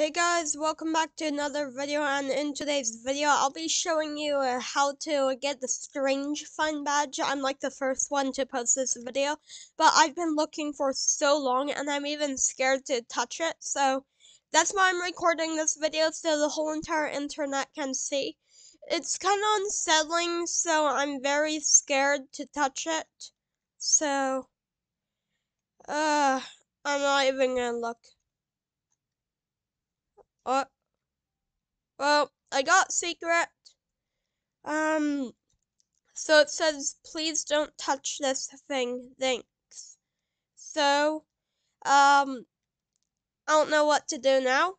Hey guys, welcome back to another video and in today's video I'll be showing you how to get the strange find badge. I'm like the first one to post this video, but I've been looking for so long and I'm even scared to touch it, so that's why I'm recording this video so the whole entire internet can see. It's kind of unsettling, so I'm very scared to touch it, so, uh, I'm not even gonna look. Oh. Well, I got secret. Um, so it says, please don't touch this thing. Thanks. So, um, I don't know what to do now.